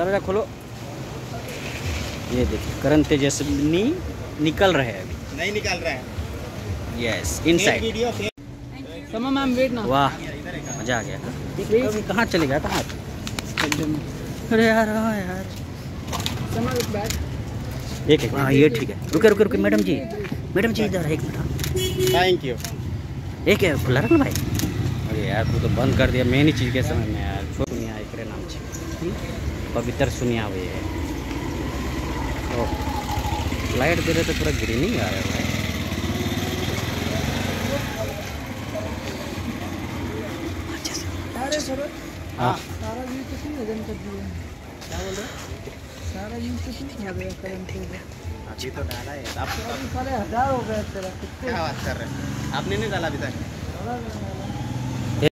दरवाज़ा खोलो। ये देखिए करण तेजस्वी निकल रहे हैं अभी। नहीं निकाल रहा है। यस इनसाइड वीडियो समा मैम वेट ना। वाह मज़ा आ गया। अभी कहाँ चले गया कहाँ? अरे यार हाँ यार। एक एक एक हाँ ये ठीक है। रुके रुके रुके मैडम जी। मैडम जी इधर एक मिनट थैंक यू एक है खुला रखना भाई। अरे यार तू तो बंद कर दिया मेन ही चीज़ के समय में यार। छोड़ सुनिया एकरे नाम छे पवित्र सुनिया हुए है। ओह लाइट दे रहे तो पूरा ग्रीनिंग आ रहा है। सर हाँ। सारा व्यू तो नहीं हजम कर दिया क्या बोल रहे सारा व्यू तो नहीं आ गया करंट हो। गया अभी तो डाला है। आप सारे हज़ार हो गए तेरा कितने क्या बात कर रहे हैं? आपने नहीं डाला अभी तक?